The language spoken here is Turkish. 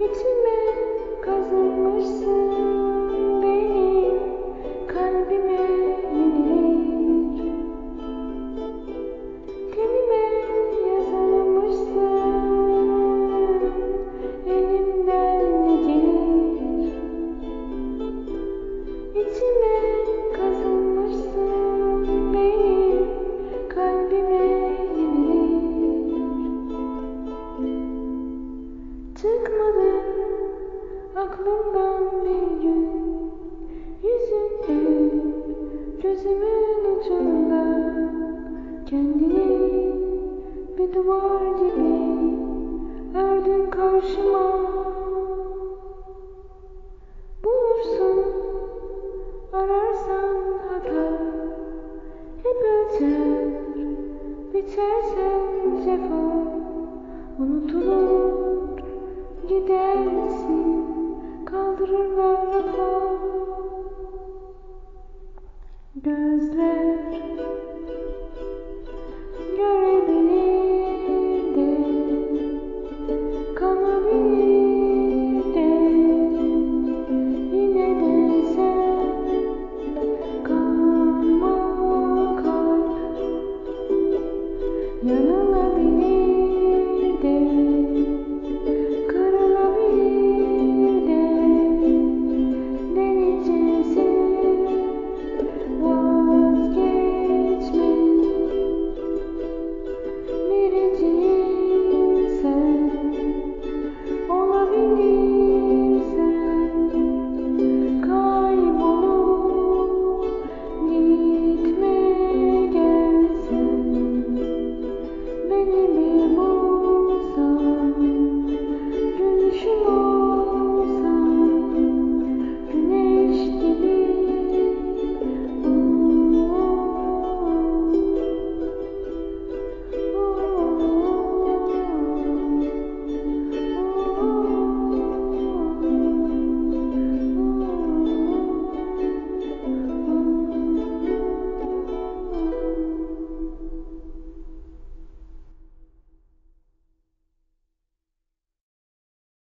It's aklımdan bir gün Yüzünü gözümün ucunda Kendini bir duvar gibi Ördün karşıma. Bulursun ararsan hata Hep öter bitersen cefa. Gözler